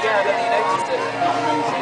Yeah, I don't.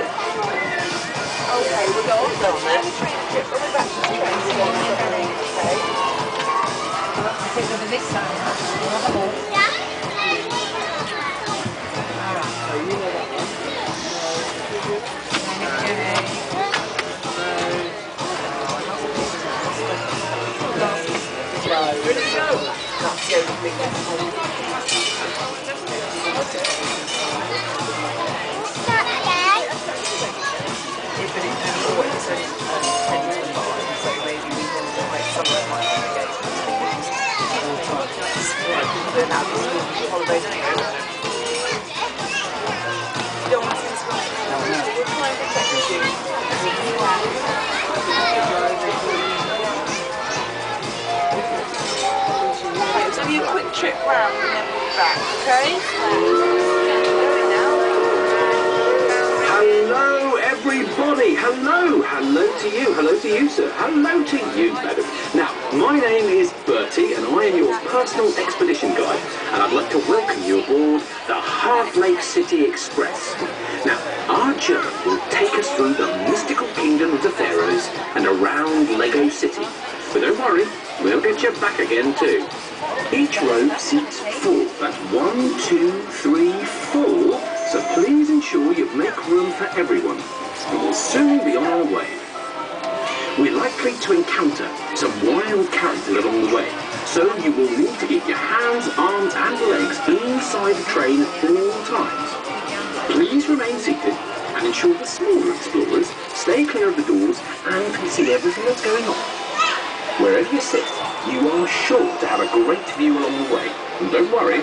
Okay, we'll go on down there. We're back train. Okay. I think this. and then back, okay? Hello, everybody. Hello, hello to you, hello to you, sir, hello to you, madam. Now, my name is Bertie, and I am your personal expedition guide, and I'd like to welcome you aboard the Heartlake City Express. Now, our journey will take us through the mystical kingdom of the pharaohs and around Lego City. But don't worry, we'll get you back again too. Each row seats four. That's one, two, three, four. So please ensure you make room for everyone. And we'll soon be on our way. We're likely to encounter some wild characters along the way, so you will need to keep your hands, arms and legs inside the train at all times. Please remain seated and ensure the smaller explorers stay clear of the doors and can see everything that's going on. Wherever you sit, you are sure to have a great view along the way. And don't worry,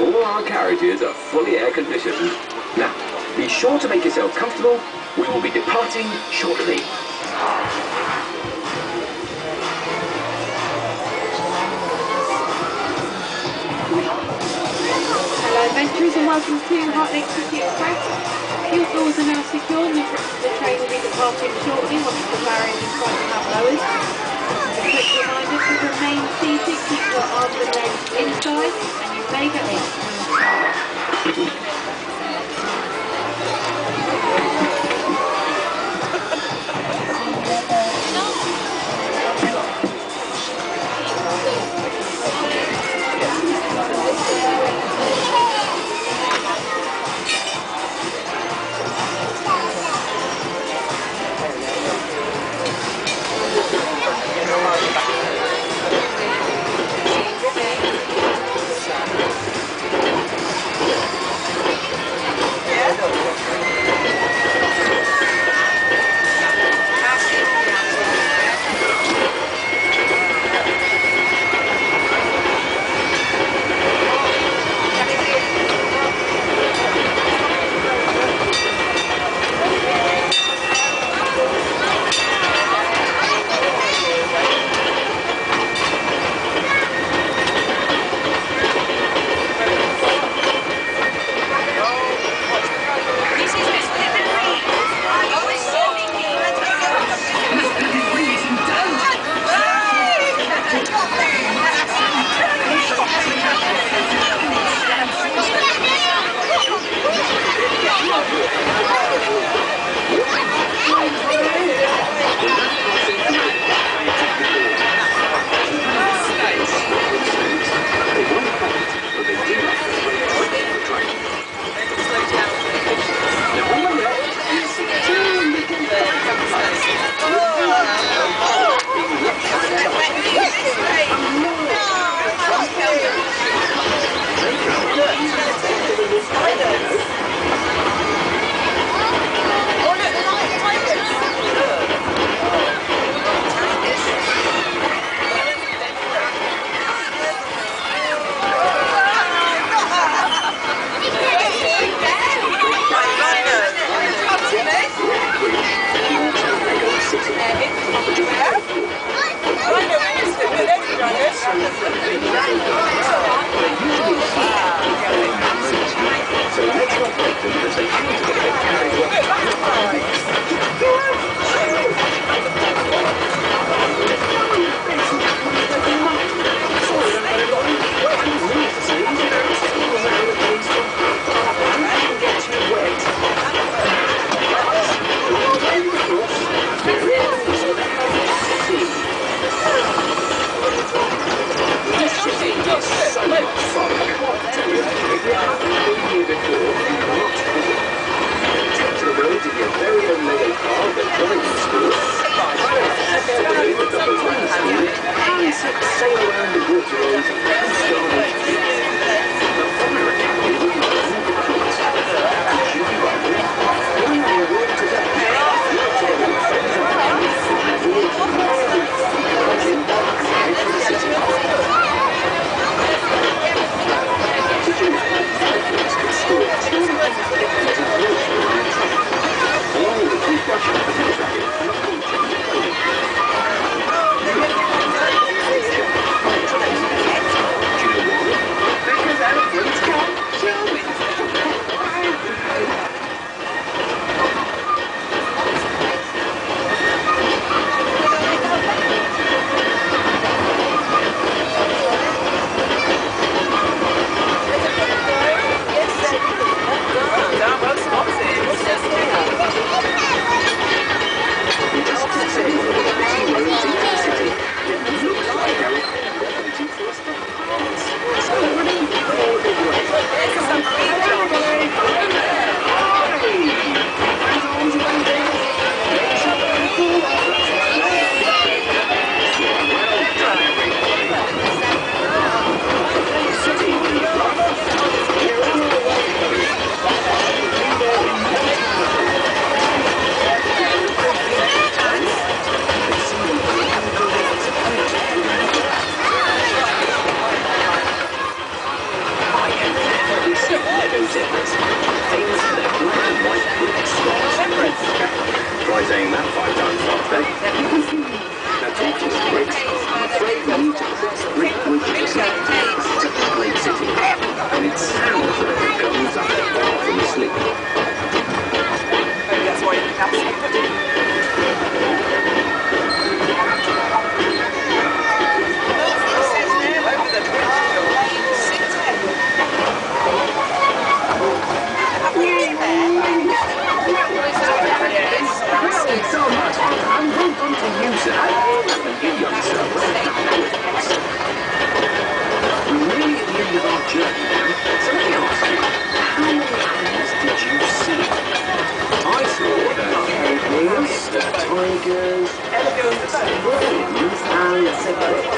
all our carriages are fully air conditioned. Now, be sure to make yourself comfortable. We will be departing shortly. Hello adventurers and welcome to Heartlake City Express. Your doors are now secure the, train will be departing shortly once the barrier in front lowered remain seated, keep your arms and legs in choice, and you may. Спасибо. Use our cigarette.